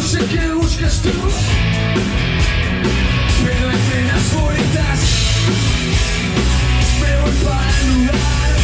qué buscas tú, pero entre las me voy para el.